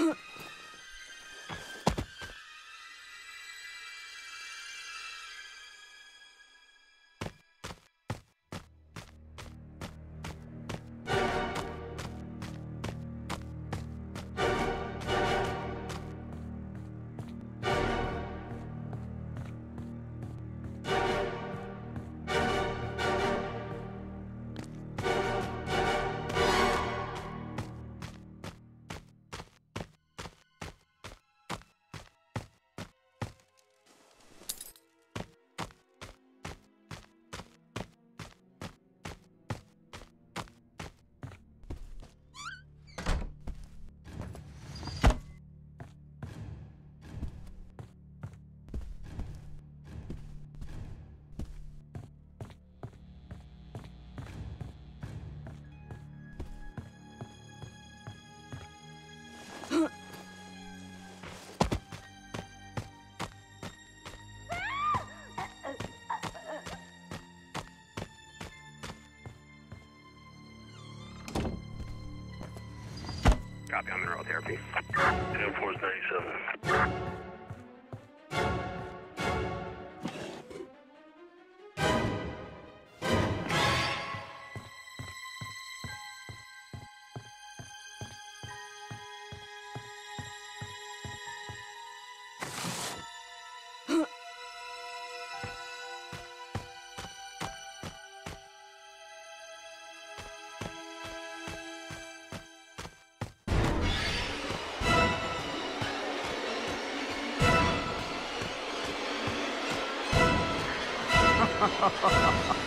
あ! Copy on mineral therapy. 10 97. ハハハハ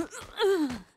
Ugh.